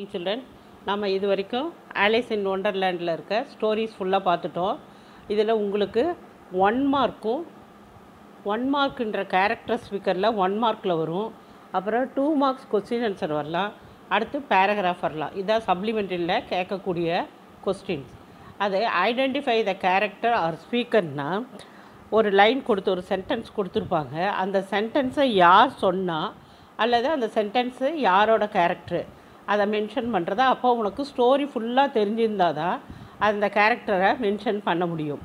Children நம்ம இது வரைக்கும் ஆலிஸ் இன் ஒண்டர்லேண்டில் இருக்க ஸ்டோரிஸ் ஃபுல்லாக பார்த்துட்டோம். இதில் உங்களுக்கு ஒன் மார்க்கும் ஒன் மார்க்குன்ற கேரக்டர் ஸ்பீக்கரில் ஒன் மார்க்கில் வரும். அப்புறம் டூ மார்க்ஸ் கொஸ்டின் ஆன்சர் வரலாம். அடுத்து பேராகிராஃப் வரலாம். இதான் சப்ளிமெண்ட்ரியில் கேட்கக்கூடிய கொஸ்டின்ஸ் அது ஐடென்டிஃபை த கேரக்டர் ஆர் ஸ்பீக்கர்னால் ஒரு லைன் கொடுத்து ஒரு சென்டென்ஸ் கொடுத்துருப்பாங்க. அந்த சென்டென்ஸை யார் சொன்னால் அல்லது அந்த சென்டென்ஸு யாரோட கேரக்டரு அதை மென்ஷன் பண்ணுறதா அப்போ உனக்கு ஸ்டோரி ஃபுல்லாக தெரிஞ்சிருந்தால் தான் அந்த கேரக்டரை மென்ஷன் பண்ண முடியும்.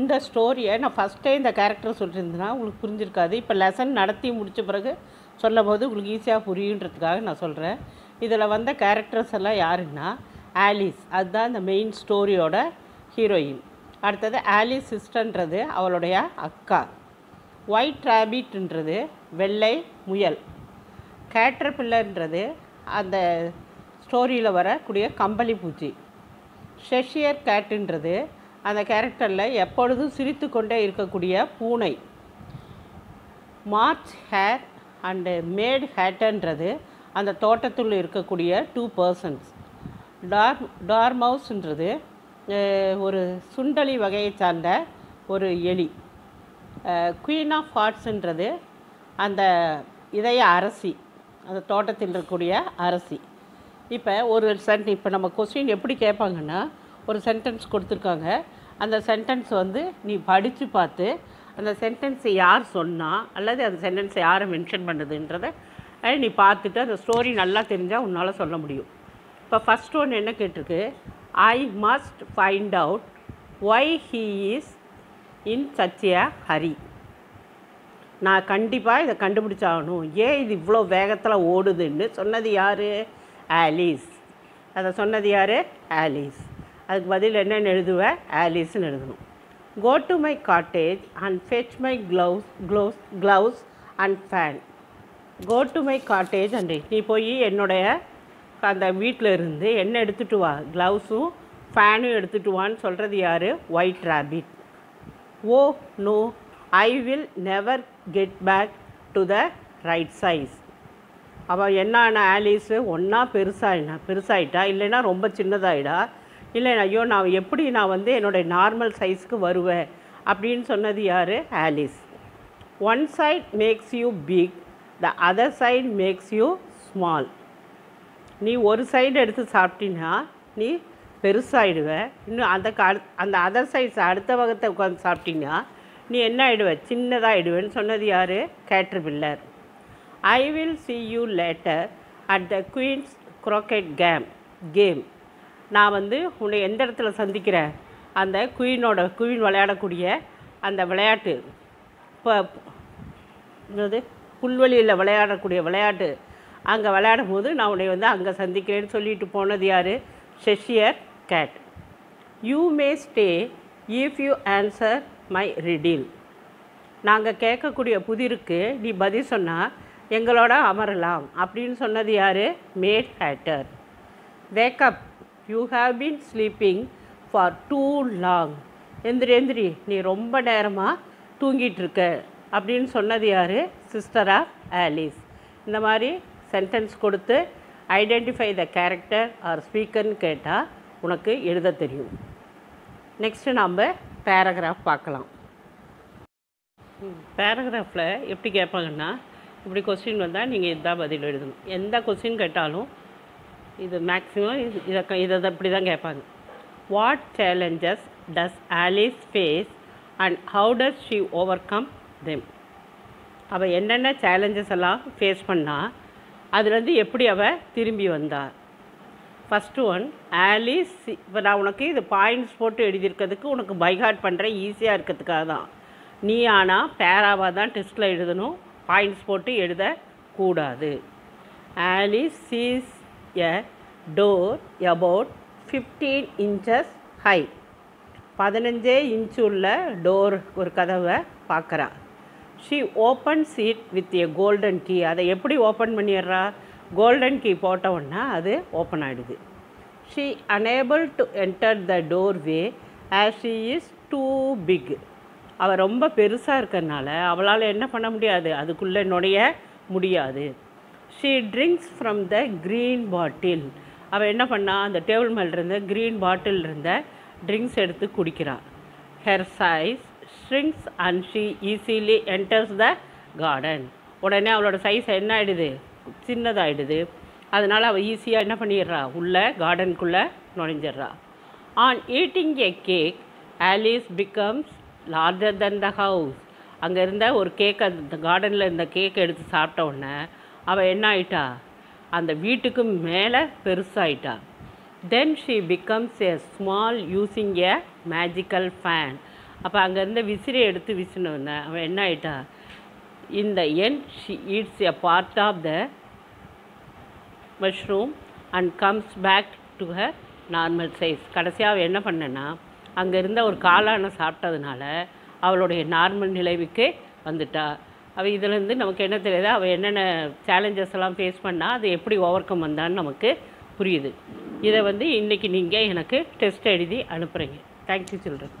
இந்த ஸ்டோரியை நான் ஃபஸ்ட்டே இந்த கேரக்டர் சொல்லியிருந்தேன்னா உங்களுக்கு புரிஞ்சிருக்காது. இப்போ லெசன் நடத்தி முடித்த பிறகு சொல்லும் போது உங்களுக்கு ஈஸியாக புரியுன்றதுக்காக நான் சொல்கிறேன் இதில் வந்த கேரக்டர்ஸ் எல்லாம் யாருன்னா? ஆலிஸ் அதுதான் இந்த மெயின் ஸ்டோரியோட ஹீரோயின் அடுத்தது ஆலிஸ் சிஸ்டர்ன்றது அவளுடைய அக்கா. ஒயிட் ரேபிட்ன்றது வெள்ளை முயல். கேட்டர்பில்லர்ன்றது அந்த ஸ்டோரியில் வரக்கூடிய கம்பளி பூச்சி. ஷெஷியர் கேட்டுன்றது அந்த கேரக்டரில் எப்பொழுதும் சிரித்து கொண்டே இருக்கக்கூடிய பூனை. மார்ச் ஹேர் அண்டு மேட் ஹேட்டன்றது அந்த தோட்டத்தில் இருக்கக்கூடிய டூ பர்சன்ஸ். டார் டார்மவுஸ்ன்றது ஒரு சுண்டலி வகையை சார்ந்த ஒரு எலி. குயின் ஆஃப் ஹார்ட்ஸுன்றது அந்த இதய அரசி அந்த தோட்டத்தில் இருக்கக்கூடிய அரசி. இப்போ ஒரு சென்ட் இப்போ நம்ம கொஸ்டின் எப்படி கேட்பாங்கன்னா ஒரு சென்டென்ஸ் கொடுத்துருக்காங்க. அந்த சென்டென்ஸ் வந்து நீ படித்து பார்த்து அந்த சென்டென்ஸை யார் சொன்னால் அல்லது அந்த சென்டென்ஸை யாரை மென்ஷன் பண்ணுதுன்றதை நீ பார்த்துட்டு அந்த ஸ்டோரி நல்லா தெரிஞ்சால் உன்னால் சொல்ல முடியும். இப்போ ஃபஸ்ட் ஒன்று என்ன கேட்டிருக்கு? I must find out why he is in such hurry நான் கண்டிப்பாக இதை கண்டுபிடிச்சாகணும். ஏன் இது இவ்வளோ வேகத்தில் ஓடுதுன்னு? சொன்னது யார்? ஆலிஸ் அதை சொன்னது யார்? ஆலிஸ் அதுக்கு பதில் என்னென்னு எழுதுவேன் ஆலிஸ்ன்னு எழுதணும். Go to my cottage and fetch my gloves gloves gloves and fan go to my cottage and நீ போய் என்னுடைய அந்த வீட்டில் இருந்து என்ன எடுத்துகிட்டு வா? க்ளவுஸும் ஃபேனும் எடுத்துகிட்டு வான்னு சொல்கிறது யார்? White rabbit oh no I will never get back to the right size அவள் என்னென்ன ஆலிஸு ஒன்றா பெருசாகினா பெருசாயிட்டா? இல்லைன்னா ரொம்ப சின்னதாயிடா? இல்லை ஐயோ நான் எப்படி நான் வந்து என்னுடைய நார்மல் சைஸ்க்கு வருவேன்? அப்படின்னு சொன்னது யார்? Alice one side makes you big the other side makes you small நீ ஒரு சைடு எடுத்து சாப்பிட்டீங்கன்னா நீ பெருசாகிடுவ இன்னும் அந்த அந்த அதர் சைட்ஸ் அடுத்த வகத்தை உட்காந்து சாப்பிட்டீங்கன்னா நீ என்ன ஆகிடுவ சின்னதாகிடுவேன்னு சொன்னது யார்? Caterpillar I will see you later at the queen's croquet game game நான் வந்து உன்னை எந்த இடத்துல சந்திக்கிறேன் அந்த குயினோட குயின் விளையாடக்கூடிய அந்த விளையாட்டு இப்போ என்னது? புல்வெளியில் விளையாடக்கூடிய விளையாட்டு. அங்கே விளையாடும் போது நான் உன்னை வந்து அங்கே சந்திக்கிறேன்னு சொல்லிட்டு போனது யார்? Cheshire cat you may stay if you answer my riddle நாங்கள் கேட்கக்கூடிய புதிருக்கு நீ பதில் சொன்னால் எங்களோட அமரலாம் அப்படின்னு சொன்னது யார்? Mad hatter. Wake up you have been sleeping for too long எந்திரி எந்திரி. நீ ரொம்ப நேரமாக தூங்கிட்டுருக்க அப்படின்னு சொன்னது யார்? சிஸ்டர் ஆஃப் ஆலிஸ் இந்த மாதிரி சென்டென்ஸ் கொடுத்து ஐடென்டிஃபை த கேரக்டர் ஆர் ஸ்பீக்கர்னு கேட்டால் உனக்கு எழுத தெரியும். நெக்ஸ்ட்டு நாம் பேராகிராஃப் பார்க்கலாம். பேராகிராஃபில் எப்படி கேட்பாங்கன்னா இப்படி கொஸ்டின் வந்தால் நீங்கள் இதுதான் பதில் எழுதணும். எந்த கொஸ்டின் கேட்டாலும் இது மேக்ஸிமம் இதை இதை இப்படி தான் கேட்பாங்க. What challenges does Alice face and how does she overcome them அவள் என்னென்ன சேலஞ்சஸ் எல்லாம் ஃபேஸ் பண்ணால் அதுலேருந்து எப்படி அவள் திரும்பி வந்தாள் ஃபஸ்ட்டு ஒன் ஆலிஸ் இப்போ நான் உனக்கு இது பாயிண்ட்ஸ் போட்டு எழுதியிருக்கிறதுக்கு உனக்கு பைகாட் பண்ணுறேன் ஈஸியாக இருக்கிறதுக்காக தான். நீ ஆனால் பேராவாக தான் டெஸ்ட்டில் எழுதணும். பாயிண்ட்ஸ் போட்டு எழுதக்கூடாது Alice sees a door about fifteen inches high பதினஞ்சே inch உள்ள டோர் ஒரு கதவை பார்க்குறா. She opens it with a golden key அதை எப்படி ஓப்பன் பண்ணிடுறா? கோல்டன் கீ போட்டவுடனே அது ஓப்பன் ஆகிடுது she unable to enter the doorway as she is too big அவள் ரொம்ப பெருசாக இருக்கிறனால அவளால் என்ன பண்ண முடியாது. அதுக்குள்ளே நுழைய முடியாது. She drinks from the green bottle அவள் என்ன பண்ணா அந்த டேபிள் மேல் இருந்த க்ரீன் பாட்டில் இருந்த ட்ரிங்க்ஸ் எடுத்து குடிக்கிறாள் her size shrinks and she easily enters the garden உடனே அவளோட சைஸ் என்ன ஆகிடுது சின்னதாகிடுது அதனால் அவள் ஈஸியாக என்ன பண்ணிடுறா? உள்ளே கார்டனுக்குள்ளே நுழைஞ்சிட்றா. On eating a cake Alice becomes larger then the house அங்கே இருந்த ஒரு கேக் அந்த கார்டனில் இருந்த கேக் எடுத்து சாப்பிட்ட உடனே அவள் என்ன ஆயிட்டா? அந்த வீட்டுக்கு மேலே பெருசாயிட்டா. Then she becomes a small using a magical fan அப்போ அங்கேருந்து விசிறி எடுத்து விசினோடனே அவன் என்ன ஆயிட்டா? இந்த and she eats a part of the mushroom and comes back to her normal size கடைசியாக அவள் என்ன பண்ணனா அங்கே இருந்த ஒரு காளானை சாப்பிட்டதுனால அவளுடைய நார்மல் நிலைவுக்கு வந்துட்டா. அவள் இதுலேருந்து நமக்கு என்ன தெரியுது? அவள் என்னென்ன சேலஞ்சஸ் எல்லாம் ஃபேஸ் பண்ணால் அது எப்படி ஓவர் கம் வந்தான்னு நமக்கு புரியுது. இதை வந்து இன்றைக்கி நீங்கள் எனக்கு டெஸ்ட் எழுதி அனுப்புகிறீங்க தேங்க்யூ சில்ட்ரன்